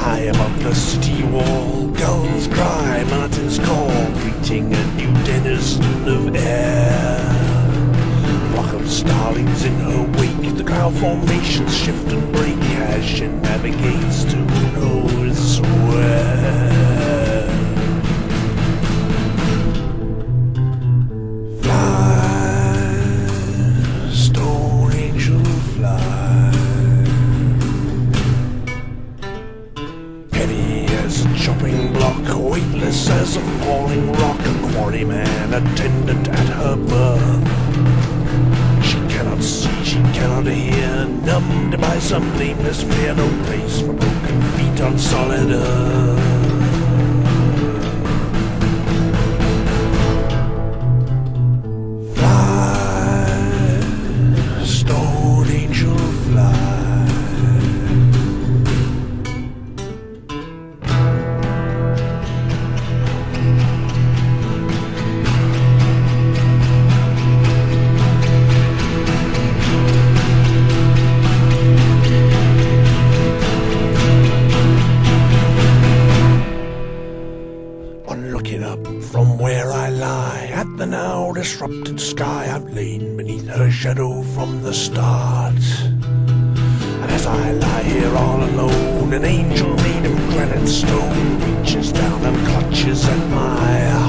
High above the city wall, gulls cry, martins call, greeting a new denizen of air. Flock of starlings in her wake, the cloud formations shift and break as she navigates to who knows block, weightless as a falling rock, a quarryman attendant at her birth. She cannot see, she cannot hear, numbed by some nameless fear, no place for broken feet on solid earth. Looking up from where I lie at the now disrupted sky, I've lain beneath her shadow from the start. And as I lie here all alone, an angel made of granite stone reaches down and clutches at my.